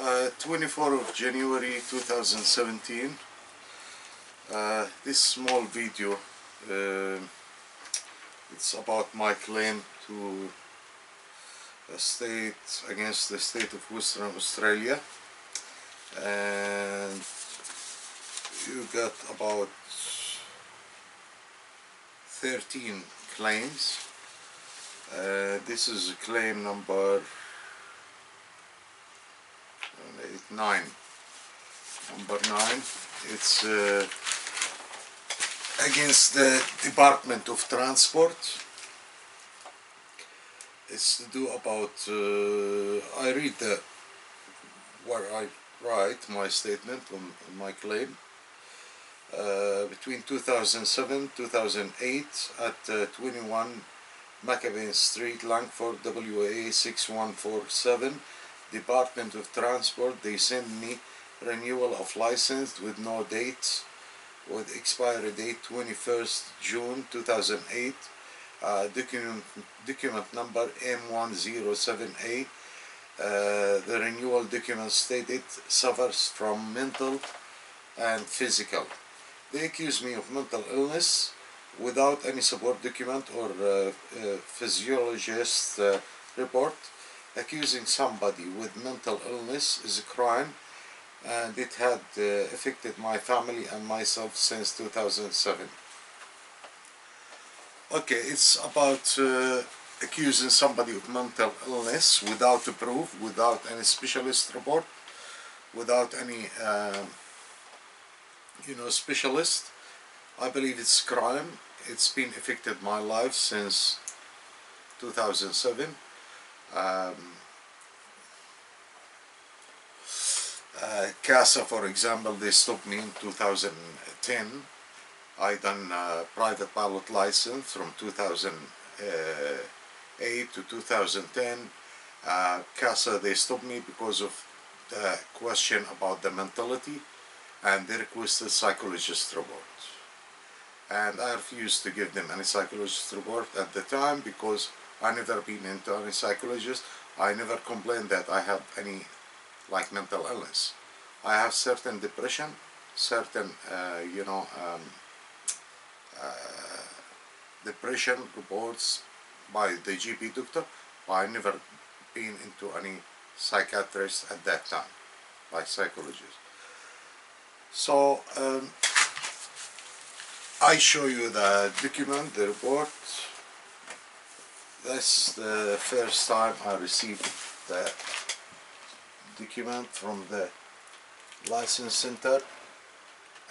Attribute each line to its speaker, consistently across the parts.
Speaker 1: Uh, 24 of January 2017 uh, this small video uh, it's about my claim to a state against the state of Western Australia. And you got about 13 claims. Uh, this is a claim number nine. Number nine. It's uh, against the Department of Transport. It's to do about. Uh, I read the where I write my statement on, on my claim. Uh, between 2007 2008 at uh, 21 McAvin Street, Langford, WA 6147 Department of Transport, they sent me renewal of license with no date, with expiry date 21st June 2008, uh, document, document number M107A. Uh, the renewal document stated suffers from mental and physical. They accuse me of mental illness without any support document or uh, uh physiologist uh, report accusing somebody with mental illness is a crime and it had uh, affected my family and myself since 2007. Okay, it's about uh, accusing somebody of mental illness without a proof, without any specialist report, without any, uh, you know, specialist. I believe it's crime. It's been affected my life since 2007 um, uh, CASA, for example, they stopped me in 2010. I done a private pilot license from 2008 to 2010. Uh, CASA, they stopped me because of the question about the mentality and they requested psychologist report. And I refused to give them any psychologist report at the time because I never been into any psychologist. I never complained that I have any like mental illness. I have certain depression, certain uh, you know um, uh, depression reports by the GP doctor, but I never been into any psychiatrist at that time, like psychologist. So um, I show you the document, the report, that's the first time I received the document from the license center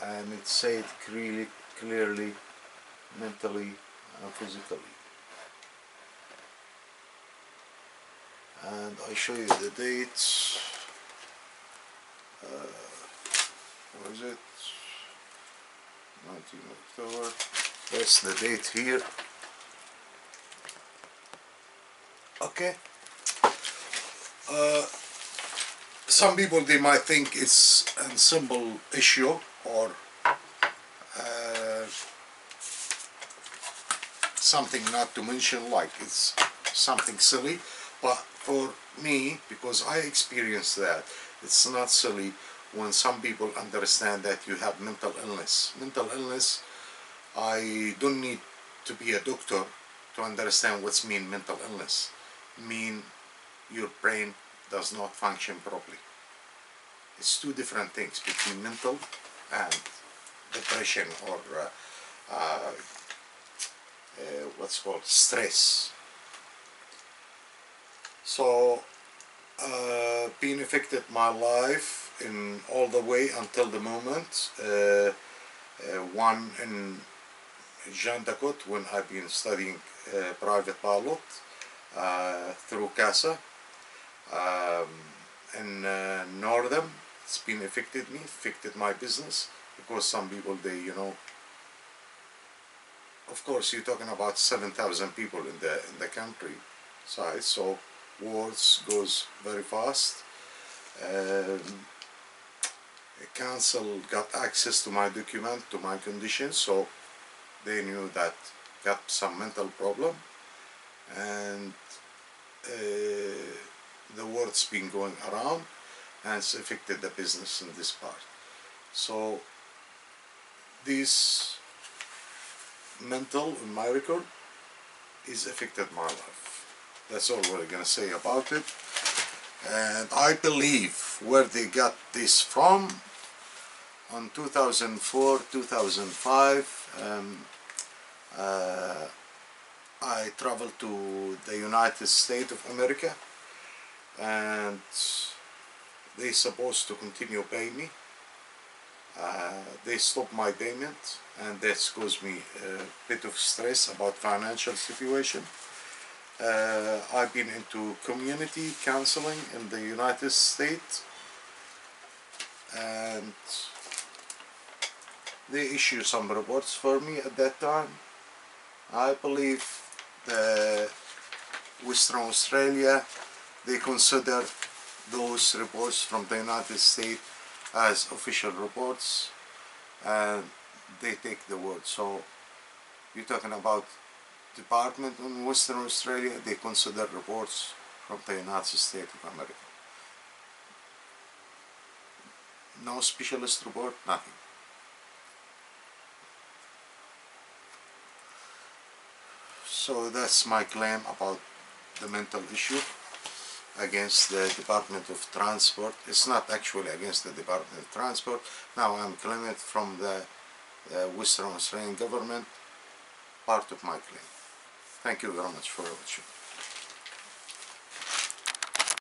Speaker 1: and it said clearly, clearly mentally and physically. And I show you the dates. Uh, what is it? 19 October. That's the date here okay. Uh, some people they might think it's a simple issue or uh, something not to mention like it's something silly. But for me because I experienced that it's not silly when some people understand that you have mental illness. Mental illness I don't need to be a doctor to understand what's mean mental illness mean your brain does not function properly. It's two different things between mental and depression or uh, uh, uh, what's called stress. So uh, being affected my life in all the way until the moment. Uh, uh, one in Jandakot when I've been studying private pilot uh, through CASA. Um, in uh, Northam, it's been affected me, affected my business because some people they you know of course you're talking about 7,000 people in the in the country size so wars goes very fast um, council got access to my document to my conditions so they knew that got some mental problem and uh, the word's been going around and it's affected the business in this part. So this mental in my record is affected my life. That's all we're gonna say about it. And I believe where they got this from on 2004 2005 um, uh, I traveled to the United States of America and they supposed to continue paying me uh, they stopped my payment and that caused me a bit of stress about financial situation uh, I've been into community counseling in the United States and they issue some reports for me at that time. I believe Uh, Western Australia, they consider those reports from the United States as official reports and they take the word. So you're talking about department in Western Australia, they consider reports from the United States of America. No specialist report, nothing. So that's my claim about the mental issue against the Department of Transport. It's not actually against the Department of Transport. Now I'm claiming it from the uh, Western Australian government, part of my claim. Thank you very much for watching.